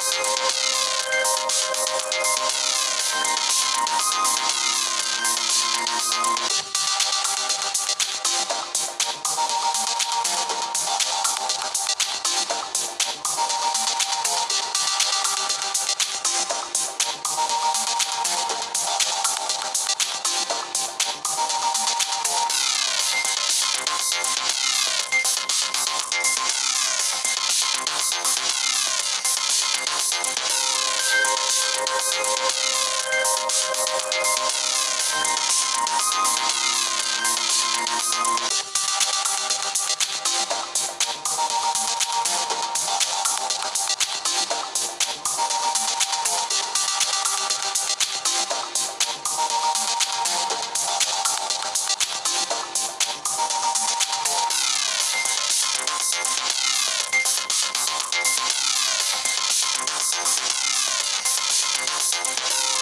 We'll be right back. Thank you.